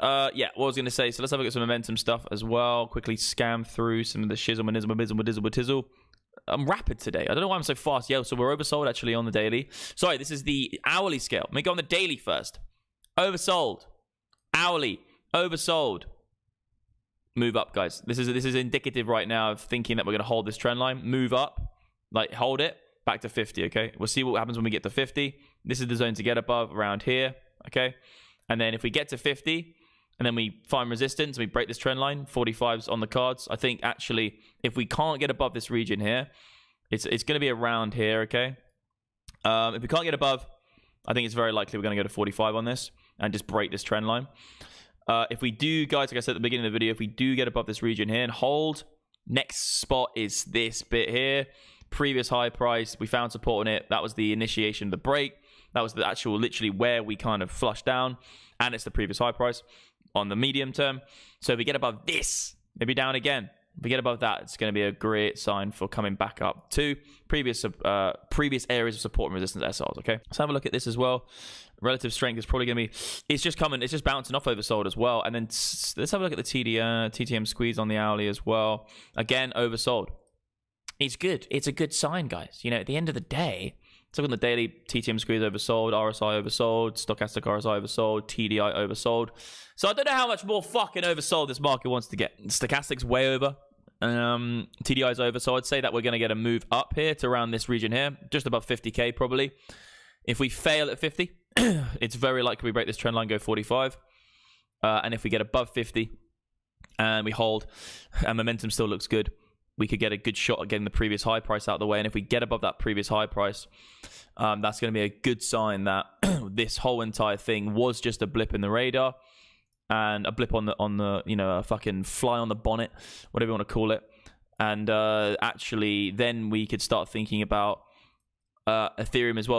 uh, yeah, what I was going to say. So let's have a look at some momentum stuff as well. Quickly scam through some of the shizzle, manizzle, manizzle, manizzle, manizzle. I'm rapid today. I don't know why I'm so fast. Yo, so we're oversold actually on the daily. Sorry, this is the hourly scale. Let me go on the daily first. Oversold. Hourly. Oversold. Move up, guys. This is this is indicative right now of thinking that we're going to hold this trend line. Move up. Like, hold it. Back to 50, okay? We'll see what happens when we get to 50. This is the zone to get above around here, okay? And then if we get to 50, and then we find resistance we break this trend line 45s on the cards. I think actually if we can't get above this region here it's it's going to be around here okay? Um, if we can't get above i think it's very likely we're going to go to 45 on this and just break this trend line. Uh, if we do guys like i said at the beginning of the video if we do get above this region here and hold next spot is this bit here. Previous high price we found support on it. That was the initiation of the break. That was the actual literally where we kind of flushed down. And it's the previous high price on the medium term. So if we get above this, maybe down again. If we get above that, it's going to be a great sign for coming back up to previous uh, previous areas of support and resistance SRs. Okay, let's have a look at this as well. Relative strength is probably going to be. It's just coming. It's just bouncing off oversold as well. And then let's have a look at the TD, uh, TTM squeeze on the hourly as well. Again, oversold. It's good. It's a good sign, guys. You know, at the end of the day, Look on the daily TTM squeeze oversold, RSI oversold, stochastic RSI oversold, TDI oversold. So I don't know how much more fucking oversold this market wants to get. Stochastic's way over. Um, TDI's over. So I'd say that we're going to get a move up here to around this region here, just above 50k probably. If we fail at 50, it's very likely we break this trend line, go 45. Uh, and if we get above 50 and we hold and momentum still looks good, we could get a good shot at getting the previous high price out of the way. And if we get above that previous high price, um, that's going to be a good sign that this whole entire thing was just a blip in the radar and a blip on the on the you know a fucking fly on the bonnet, whatever you want to call it. And uh, actually, then we could start thinking about uh, Ethereum as well.